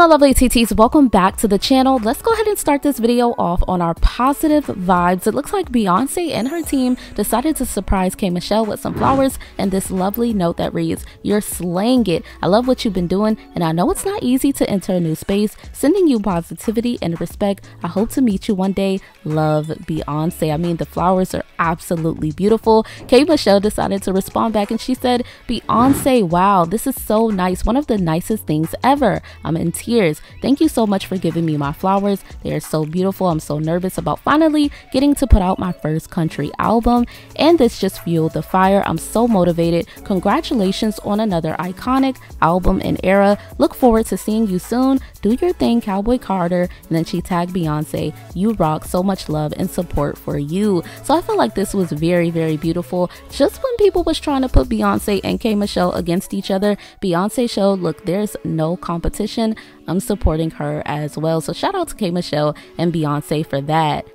my lovely TTs, welcome back to the channel. Let's go ahead and start this video off on our positive vibes. It looks like Beyonce and her team decided to surprise K Michelle with some flowers and this lovely note that reads, You're slaying it. I love what you've been doing and I know it's not easy to enter a new space. Sending you positivity and respect. I hope to meet you one day. Love Beyonce. I mean, the flowers are absolutely beautiful. K Michelle decided to respond back and she said, Beyonce, wow, this is so nice. One of the nicest things ever. I'm in tears. Thank you so much for giving me my flowers. They are so beautiful. I'm so nervous about finally getting to put out my first country album, and this just fueled the fire. I'm so motivated. Congratulations on another iconic album and era. Look forward to seeing you soon. Do your thing, Cowboy Carter. And then she tagged Beyonce. You rock. So much love and support for you. So I feel like this was very, very beautiful. Just when people was trying to put Beyonce and K Michelle against each other, Beyonce showed, look, there's no competition. I'm supporting her as well. So shout out to K Michelle and Beyonce for that.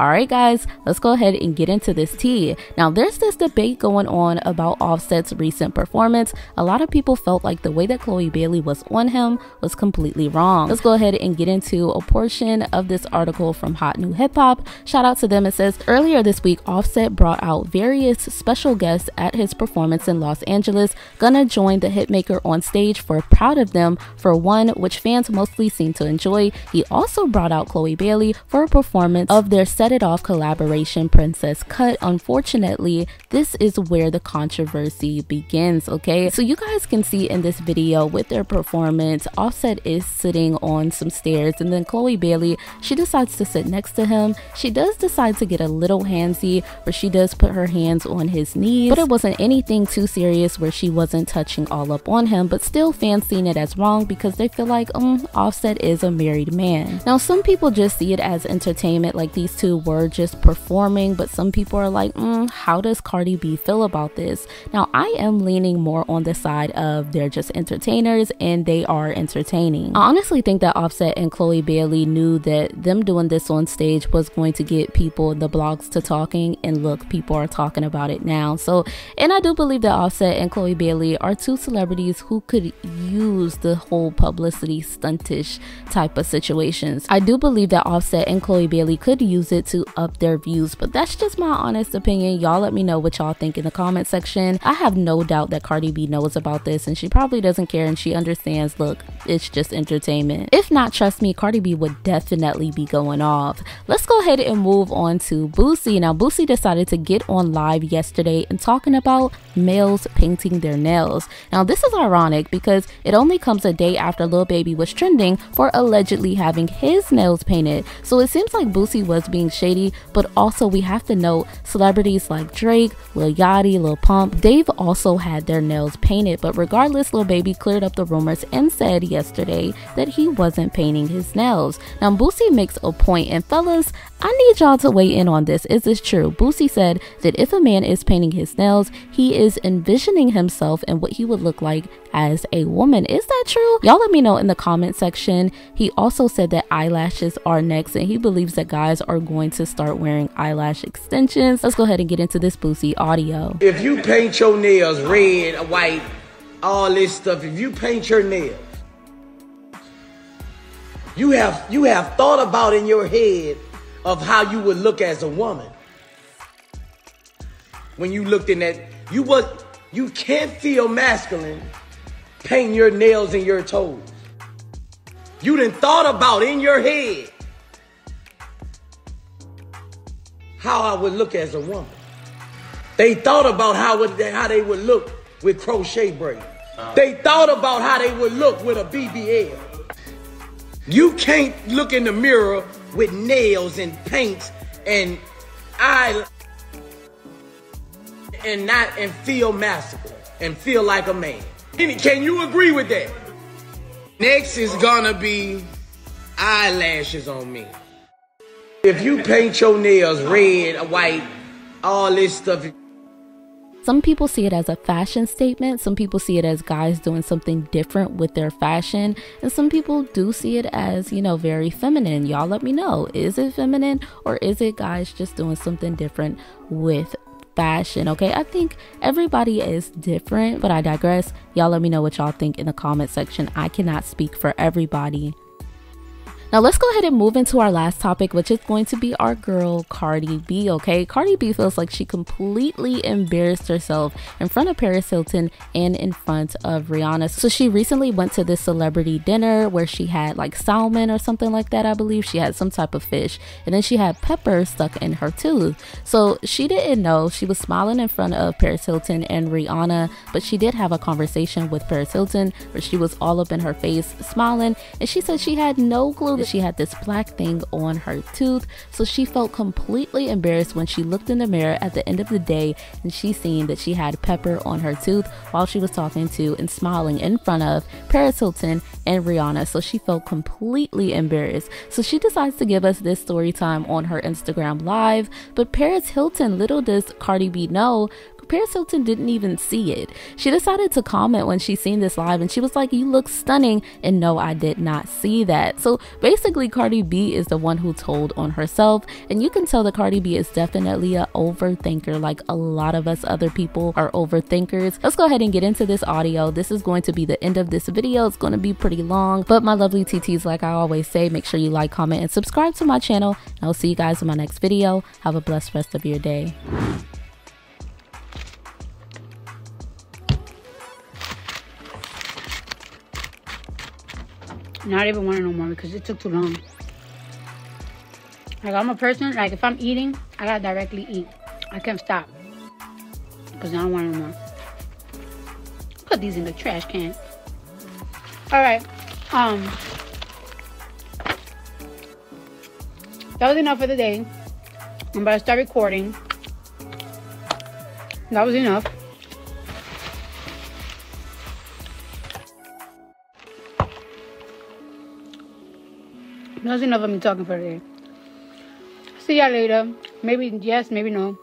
All right, guys, let's go ahead and get into this tea. Now, there's this debate going on about Offset's recent performance. A lot of people felt like the way that Chloe Bailey was on him was completely wrong. Let's go ahead and get into a portion of this article from Hot New Hip Hop. Shout out to them. It says earlier this week, Offset brought out various special guests at his performance in Los Angeles. Gunna joined the hitmaker on stage for Proud of Them for one, which fans mostly seem to enjoy. He also brought out Chloe Bailey for a performance of their set It Off collaboration Princess Cut. Unfortunately, this is where the controversy begins, okay? So you guys can see in this video with their performance, Offset is sitting on some stairs and then Chloe Bailey, she decides to sit next to him. She does decide to get a little handsy where she does put her hands on his knees, but it wasn't anything too serious where she wasn't touching all up on him, but still fans seen it as wrong because they feel like, um, Offset is a married man. Now, some people just see it as entertainment, like these two were just performing, but some people are like, mm, how does Cardi B feel about this? Now, I am leaning more on the side of they're just entertainers and they are entertaining. I honestly think that Offset and Chloe Bailey knew that them doing this on stage was going to get people the blogs to talking, and look, people are talking about it now. So, and I do believe that Offset and Chloe Bailey are two celebrities who could use the whole publicity stuntish type of situations. I do believe that Offset and Chloe Bailey could use it to up their views, but that's just my honest opinion. Y'all let me know what y'all think in the comment section. I have no doubt that Cardi B knows about this and she probably doesn't care and she understands, look, it's just entertainment. If not, trust me, Cardi B would definitely be going off. Let's go ahead and move on to Boosie. Now, Boosie decided to get on live yesterday and talking about males painting their nails. Now, this is ironic because it only comes a day after Lil Baby was trending for allegedly having his nails painted. So it seems like Boosie was being shady, but also we have to note celebrities like Drake, Lil Yachty, Lil Pump, they've also had their nails painted. But regardless, Lil Baby cleared up the rumors and said yesterday that he wasn't painting his nails. Now, Boosie makes a point, and fellas, I need y'all to weigh in on this. Is this true? Boosie said that if a man is painting his nails, he is envisioning himself and what he would look like as a woman. Is that true? Y'all let me know in the comment section. He also said that eyelashes are next and he believes that guys are going to start wearing eyelash extensions. Let's go ahead and get into this Boosie audio. If you paint your nails red, white, all this stuff, if you paint your nails, you have you have thought about in your head of how you would look as a woman. When you looked in that, you was you can't feel masculine painting your nails and your toes. You didn't thought about in your head how I would look as a woman. They thought about how, would they, how they would look with crochet braids. Uh-huh. They thought about how they would look with a BBL. You can't look in the mirror with nails and paints and eye and not and feel masculine and feel like a man. Can you agree with that? Next is gonna be eyelashes on me. If you paint your nails red, white, all this stuff. Some people see it as a fashion statement. Some people see it as guys doing something different with their fashion. And some people do see it as, you know, very feminine. Y'all let me know. Is it feminine or is it guys just doing something different with fashion, okay? I think everybody is different, but I digress. Y'all let me know what y'all think in the comment section. I cannot speak for everybody. Now let's go ahead and move into our last topic, which is going to be our girl Cardi B. Okay, Cardi B feels like she completely embarrassed herself in front of Paris Hilton and in front of Rihanna. So she recently went to this celebrity dinner where she had like salmon or something like that. I believe she had some type of fish, and then she had pepper stuck in her tooth. So she didn't know. She was smiling in front of Paris Hilton and Rihanna, but she did have a conversation with Paris Hilton where she was all up in her face smiling, and she said she had no clue she had this black thing on her tooth. So she felt completely embarrassed when she looked in the mirror at the end of the day and she seen that she had pepper on her tooth while she was talking to and smiling in front of Paris Hilton and Rihanna. So she felt completely embarrassed. So she decides to give us this story time on her Instagram live. But Paris Hilton, little does Cardi B know, Paris Hilton didn't even see it. She decided to comment when she seen this live and she was like, You look stunning. And no, I did not see that. So basically, Cardi B is the one who told on herself. And you can tell that Cardi B is definitely a overthinker, like a lot of us other people are overthinkers. Let's go ahead and get into this audio. This is going to be the end of this video. It's going to be pretty long, but my lovely TTs, like I always say, make sure you like, comment, and subscribe to my channel. I'll see you guys in my next video. Have a blessed rest of your day. Not even want it no more because it took too long. Like I'm a person, like if I'm eating, I gotta directly eat. I can't stop. Because I don't want no more. Put these in the trash can. Alright. Um That was enough for the day. I'm about to start recording. That was enough. That's enough of me talking for today. See y'all later. Maybe yes, maybe no.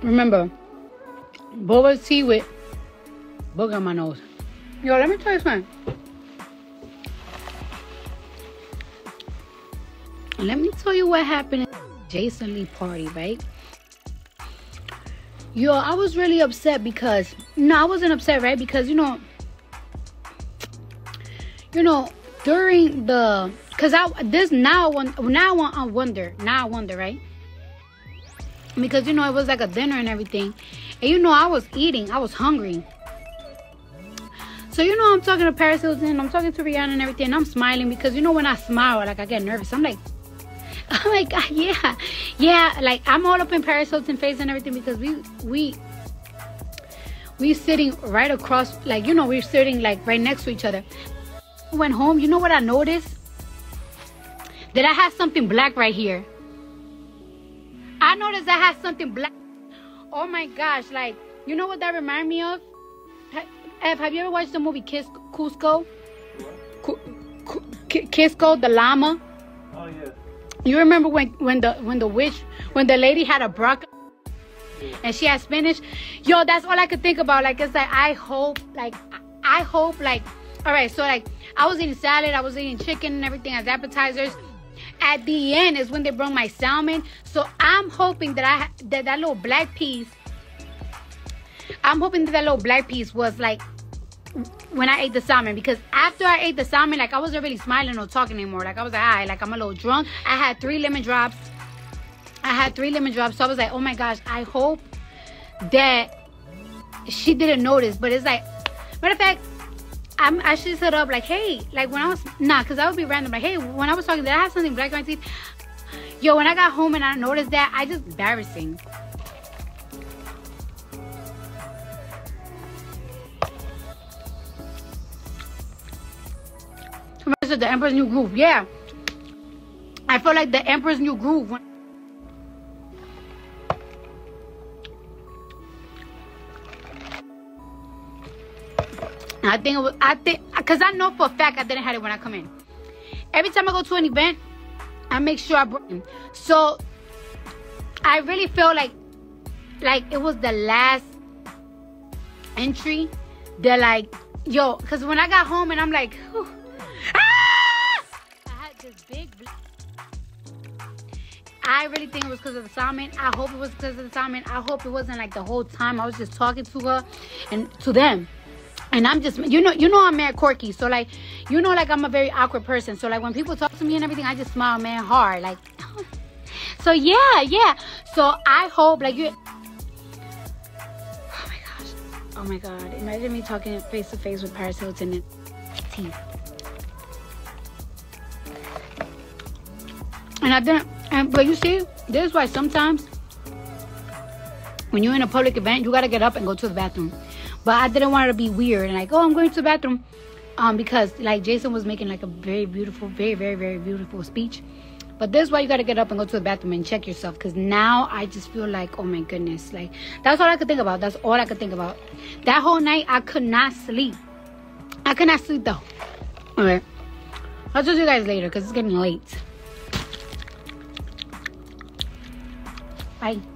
Remember, boba tea with bug on my nose. Yo, let me tell you something. Let me tell you what happened at Jason Lee party, right? Yo, I was really upset because no, I wasn't upset, right? Because you know, you know, during the because I this now one now I wonder now I wonder, right? Because you know it was like a dinner and everything, and you know I was eating, I was hungry. So you know I'm talking to Paris Hilton, I'm talking to Rihanna and everything. And I'm smiling because you know when I smile, like I get nervous. I'm like, oh my god, yeah, yeah. Like I'm all up in Paris Hilton face and everything because we we we sitting right across, like you know, we're sitting like right next to each other. Went home. You know what I noticed? That I had something black right here. I noticed I had something black. Oh my gosh! Like you know what that remind me of? Ev, have you ever watched the movie Kiss Cusco? Kisco, the llama. You remember when when the when the witch when the lady had a broccoli and she had spinach? Yo, that's all I could think about. Like it's like I hope like I hope like all right. So like I was eating salad, I was eating chicken and everything as appetizers. At the end is when they brought my salmon. So I'm hoping that I that that little black piece. I'm hoping that that little black piece was like when I ate the salmon because after I ate the salmon, like I wasn't really smiling or talking anymore. Like I was like, hi, like I'm a little drunk. I had three lemon drops. I had three lemon drops. So I was like, oh my gosh, I hope that she didn't notice. But it's like, matter of fact, I'm, I should set up like, hey, like when I was, nah, because that would be random. Like, hey, when I was talking, did I have something black on my teeth? Yo, when I got home and I noticed that, I just embarrassing. Is the Emperor's New Groove? Yeah. I feel like the Emperor's New Groove. I think it was, I think, because I know for a fact I didn't have it when I come in. Every time I go to an event, I make sure I bring So, I really feel like, like it was the last entry They're like yo, because when I got home and I'm like, ah! I really think it was because of the salmon. I hope it was because of the salmon. I hope it wasn't like the whole time I was just talking to her and to them. And I'm just, you know, you know, I'm mad quirky. So like, you know, like I'm a very awkward person. So like, when people talk to me and everything, I just smile, man, hard. Like, so yeah, yeah. So I hope, like, you. Oh my gosh. Oh my god. Imagine me talking face to face with Paris Hilton and T. And I didn't. And but you see, this is why sometimes when you're in a public event, you gotta get up and go to the bathroom. But I didn't want it to be weird and like, oh, I'm going to the bathroom, um, because like Jason was making like a very beautiful, very, very, very beautiful speech. But this is why you gotta get up and go to the bathroom and check yourself. Because now I just feel like, oh my goodness, like that's all I could think about. That's all I could think about. That whole night I could not sleep. I could not sleep though. Alright. I'll talk to you guys later because it's getting late. Anh.